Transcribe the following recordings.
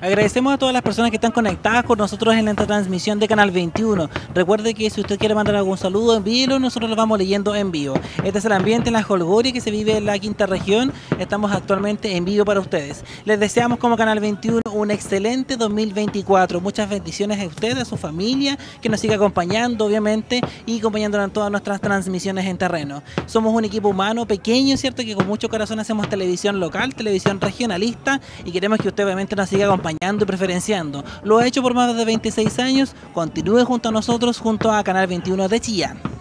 Agradecemos a todas las personas que están conectadas con nosotros en esta transmisión de Canal 21. Recuerde que si usted quiere mandar algún saludo, envíelo, nosotros lo vamos leyendo en vivo. Este es el ambiente en la Holgoria que se vive en la quinta región. Estamos actualmente en vivo para ustedes. Les deseamos como Canal 21 un excelente 2024. Muchas bendiciones a ustedes, a su familia, que nos siga acompañando, obviamente, y acompañándonos en todas nuestras transmisiones en terreno. Somos un equipo humano pequeño, ¿cierto? Que con mucho corazón hacemos televisión local, televisión regionalista, y queremos que usted obviamente nos siga acompañando acompañando y preferenciando. Lo ha hecho por más de 26 años, continúe junto a nosotros, junto a Canal 21 de Chillán.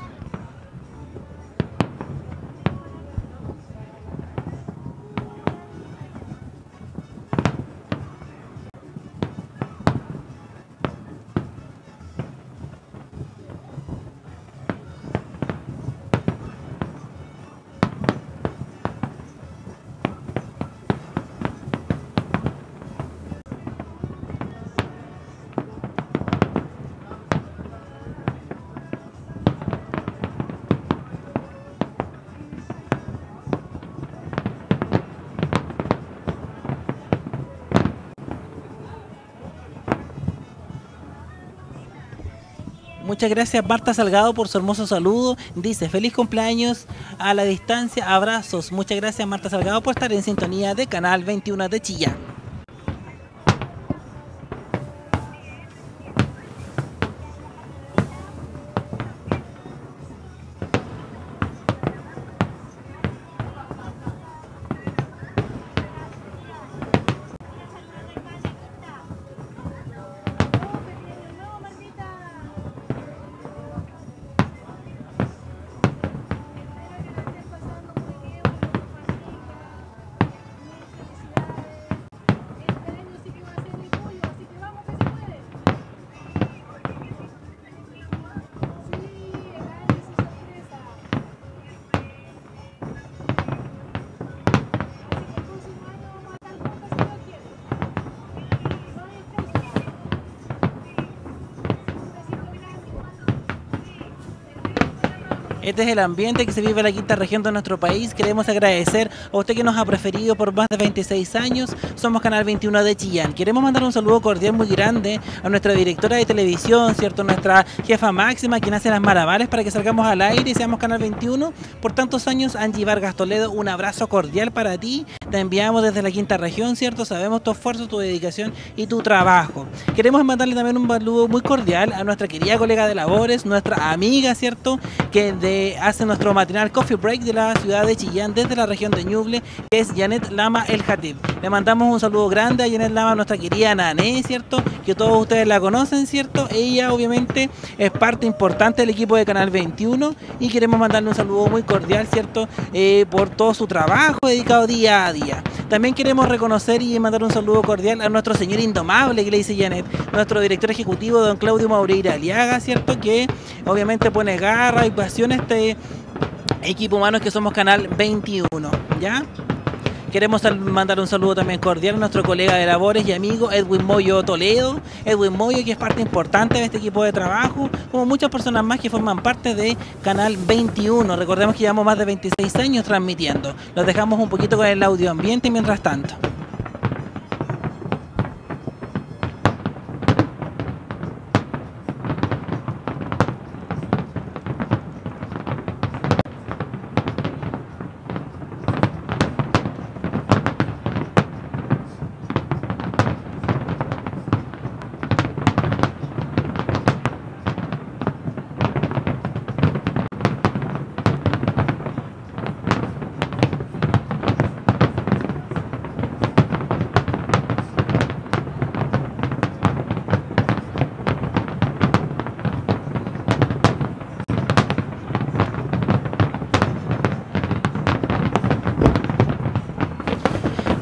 Muchas gracias Marta Salgado por su hermoso saludo. Dice, feliz cumpleaños a la distancia, abrazos. Muchas gracias Marta Salgado por estar en sintonía de Canal 21 de Chillán. Este es el ambiente que se vive en la quinta región de nuestro país. Queremos agradecer a usted que nos ha preferido por más de 26 años. Somos Canal 21 de Chillán. Queremos mandar un saludo cordial muy grande a nuestra directora de televisión, ¿cierto? Nuestra jefa máxima, quien hace las malabares para que salgamos al aire y seamos Canal 21. Por tantos años, Angie Vargas Toledo, un abrazo cordial para ti. Te enviamos desde la quinta región, ¿cierto? Sabemos tu esfuerzo, tu dedicación y tu trabajo. Queremos mandarle también un saludo muy cordial a nuestra querida colega de labores, nuestra amiga, ¿cierto? Que hace nuestro matinal Coffee Break de la ciudad de Chillán desde la región de Ñuble, que es Janet Lama El Jatib. Le mandamos un saludo grande a Janet Lama, nuestra querida Nané, ¿cierto? Que todos ustedes la conocen, ¿cierto? Ella obviamente es parte importante del equipo de Canal 21 y queremos mandarle un saludo muy cordial, ¿cierto? Eh, por todo su trabajo dedicado día a día. También queremos reconocer y mandar un saludo cordial a nuestro señor indomable, que le dice Janet, nuestro director ejecutivo, don Claudio Maureira Aliaga, ¿cierto? Que obviamente pone garra y pasión a este equipo humano que somos Canal 21, ¿ya? Queremos mandar un saludo también cordial a nuestro colega de labores y amigo Edwin Moyo Toledo. Edwin Moyo, que es parte importante de este equipo de trabajo, como muchas personas más que forman parte de Canal 21. Recordemos que llevamos más de 26 años transmitiendo. Los dejamos un poquito con el audio ambiente mientras tanto.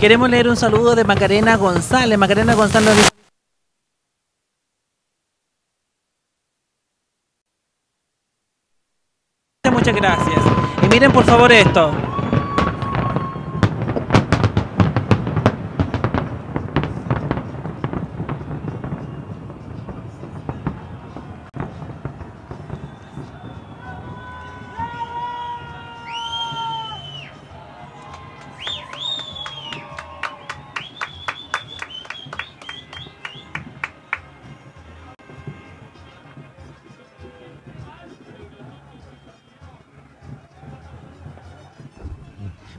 Queremos leer un saludo de Macarena González. Macarena González Muchas gracias. Y miren por favor esto.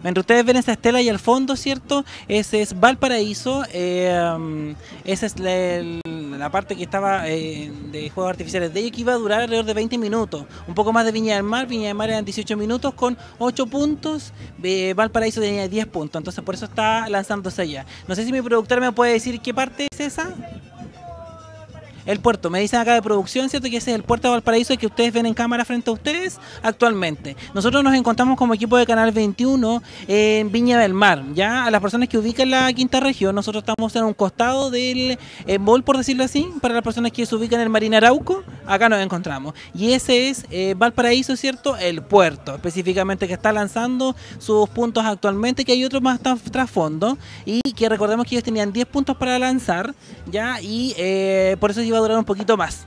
Mientras ustedes ven esa estela ahí al fondo, ¿cierto? Ese es Valparaíso. Eh, esa es la, parte que estaba eh, de juegos artificiales de ellos, que iba a durar alrededor de 20 minutos. Un poco más de Viña del Mar. Viña del Mar eran 18 minutos con 8 puntos. Valparaíso tenía 10 puntos. Entonces por eso está lanzándose allá. No sé si mi productor me puede decir qué parte es esa el puerto. Me dicen acá de producción, ¿cierto? Que ese es el puerto de Valparaíso que ustedes ven en cámara frente a ustedes actualmente. Nosotros nos encontramos como equipo de Canal 21 en Viña del Mar. Ya a las personas que ubican la quinta región, nosotros estamos en un costado del eh, mall, por decirlo así, para las personas que se ubican en el Marina Arauco, acá nos encontramos. Y ese es eh, Valparaíso, ¿cierto? El puerto, específicamente que está lanzando sus puntos actualmente, que hay otros más trasfondo y que recordemos que ellos tenían 10 puntos para lanzar, ya, y eh, por eso iba a durar un poquito más.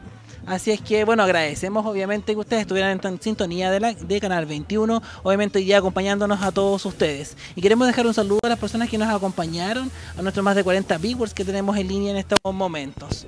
Así es que, bueno, agradecemos obviamente que ustedes estuvieran en sintonía de, la, de Canal 21, obviamente día acompañándonos a todos ustedes. Y queremos dejar un saludo a las personas que nos acompañaron, a nuestros más de 40 viewers que tenemos en línea en estos momentos.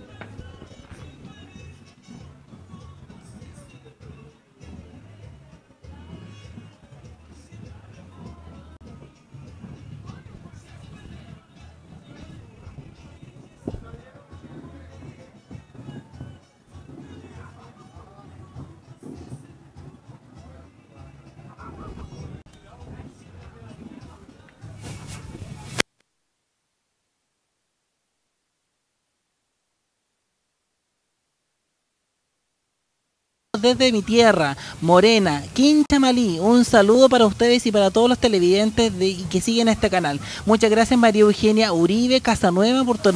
Desde mi tierra, Morena, Quinchamalí. Un saludo para ustedes y para todos los televidentes de, que siguen este canal. Muchas gracias María Eugenia Uribe Casanueva por tu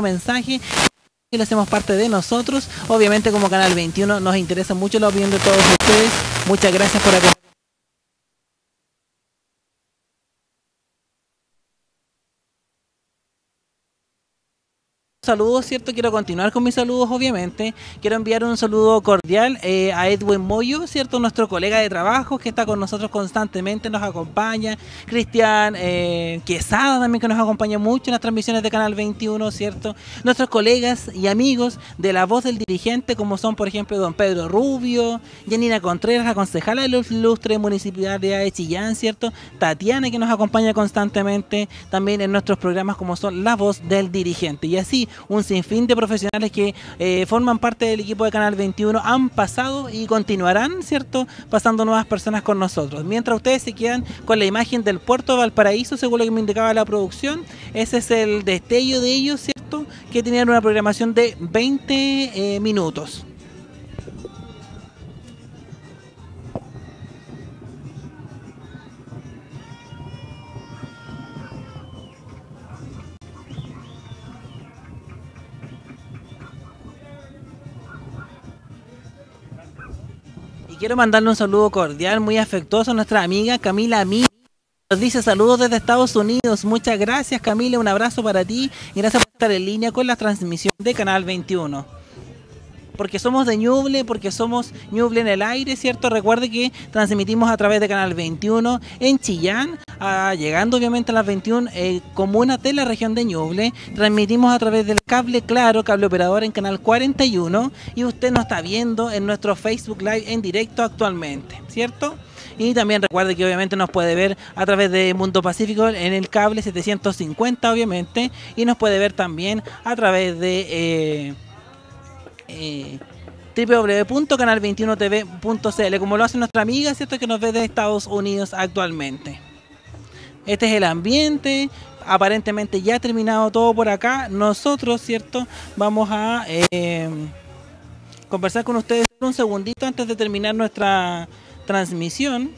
mensaje que le hacemos parte de nosotros. Obviamente como Canal 21 nos interesa mucho la opinión de todos ustedes. Muchas gracias por acompañarnos. Saludos, ¿cierto? Quiero continuar con mis saludos, obviamente. Quiero enviar un saludo cordial eh, a Edwin Moyo, ¿cierto? Nuestro colega de trabajo que está con nosotros constantemente, nos acompaña. Cristian eh, Quesada también que nos acompaña mucho en las transmisiones de Canal 21, ¿cierto? Nuestros colegas y amigos de La Voz del Dirigente, como son, por ejemplo, don Pedro Rubio, Janina Contreras, la concejala de los ilustres municipalidad de Chillán, ¿cierto? Tatiana que nos acompaña constantemente también en nuestros programas como son La Voz del Dirigente. Y así, un sinfín de profesionales que eh, forman parte del equipo de Canal 21 han pasado y continuarán, ¿cierto? Pasando nuevas personas con nosotros. Mientras ustedes se quedan con la imagen del puerto de Valparaíso, según lo que me indicaba la producción, ese es el destello de ellos, ¿cierto? Que tenían una programación de 20 eh, minutos. Quiero mandarle un saludo cordial, muy afectuoso a nuestra amiga Camila Mí. Nos dice saludos desde Estados Unidos. Muchas gracias Camila, un abrazo para ti gracias por estar en línea con la transmisión de Canal 21 porque somos de Ñuble, porque somos Ñuble en el aire, ¿cierto? Recuerde que transmitimos a través de Canal 21 en Chillán, ah, llegando obviamente a las 21 eh, comunas de la región de Ñuble. Transmitimos a través del cable claro, cable operador en Canal 41 y usted nos está viendo en nuestro Facebook Live en directo actualmente, ¿cierto? Y también recuerde que obviamente nos puede ver a través de Mundo Pacífico en el cable 750 obviamente y nos puede ver también a través de... Eh, eh, www.canal21tv.cl, como lo hace nuestra amiga, ¿cierto? Que nos ve de Estados Unidos actualmente. Este es el ambiente. Aparentemente ya ha terminado todo por acá. Nosotros, ¿cierto? Vamos a eh, conversar con ustedes un segundito antes de terminar nuestra transmisión.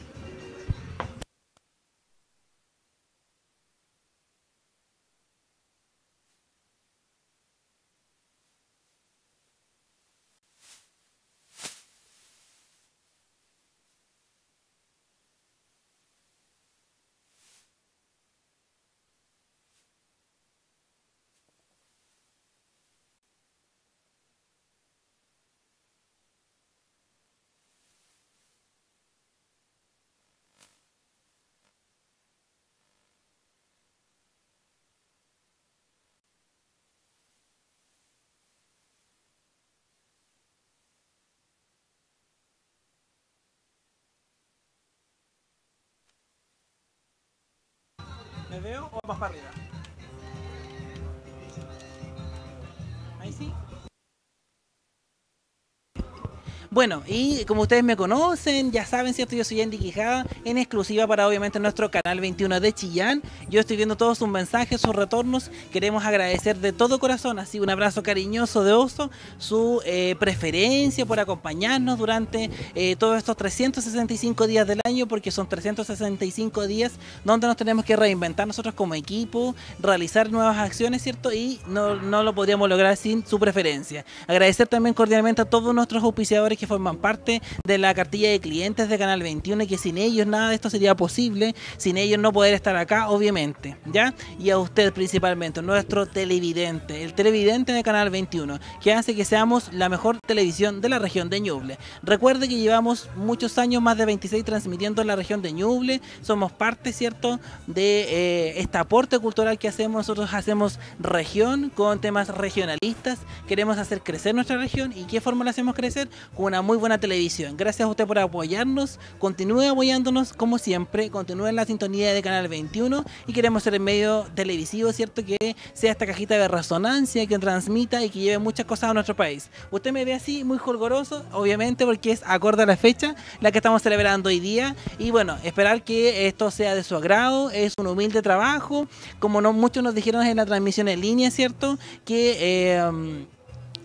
¿Me veo o más para arriba? Bueno, y como ustedes me conocen, ya saben, ¿cierto? Yo soy Andy Quijada, en exclusiva para obviamente nuestro canal 21 de Chillán. Yo estoy viendo todos sus mensajes, sus retornos. Queremos agradecer de todo corazón, así un abrazo cariñoso de oso, su eh, preferencia por acompañarnos durante eh, todos estos 365 días del año, porque son 365 días donde nos tenemos que reinventar nosotros como equipo, realizar nuevas acciones, ¿cierto? Y no, no lo podríamos lograr sin su preferencia. Agradecer también cordialmente a todos nuestros auspiciadores que forman parte de la cartilla de clientes de Canal 21 y que sin ellos nada de esto sería posible, sin ellos no poder estar acá, obviamente, ¿ya? Y a usted principalmente, nuestro televidente, el televidente de Canal 21, que hace que seamos la mejor televisión de la región de Ñuble. Recuerde que llevamos muchos años, más de 26, transmitiendo en la región de Ñuble, somos parte, ¿cierto?, de eh, este aporte cultural que hacemos, nosotros hacemos región con temas regionalistas, queremos hacer crecer nuestra región y ¿qué forma la hacemos crecer? Una muy buena televisión. Gracias a usted por apoyarnos. Continúe apoyándonos como siempre. Continúe en la sintonía de Canal 21 y queremos ser el medio televisivo, ¿cierto? Que sea esta cajita de resonancia, que transmita y que lleve muchas cosas a nuestro país. Usted me ve así, muy jolgoroso, obviamente, porque es acorde a la fecha, la que estamos celebrando hoy día. Y bueno, esperar que esto sea de su agrado. Es un humilde trabajo. Como no muchos nos dijeron en la transmisión en línea, ¿cierto? Que... Eh,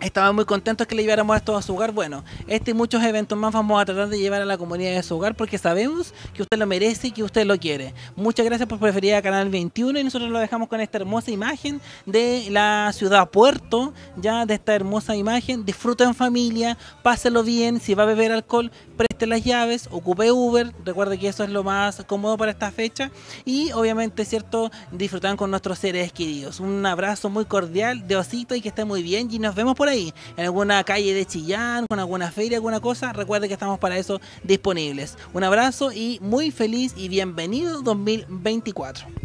Estaban muy contentos que le lleváramos esto a su hogar. Bueno, este y muchos eventos más vamos a tratar de llevar a la comunidad de su hogar porque sabemos que usted lo merece y que usted lo quiere. Muchas gracias por preferir a Canal 21 y nosotros lo dejamos con esta hermosa imagen de la ciudad Puerto, ya de esta hermosa imagen. Disfruta en familia, páselo bien. Si va a beber alcohol, preste las llaves, ocupe Uber. Recuerde que eso es lo más cómodo para esta fecha. Y obviamente, ¿cierto? Disfrutan con nuestros seres queridos. Un abrazo muy cordial de osito y que esté muy bien. Y nos vemos por en alguna calle de Chillán, con alguna feria, alguna cosa, recuerde que estamos para eso disponibles. Un abrazo y muy feliz y bienvenido 2024.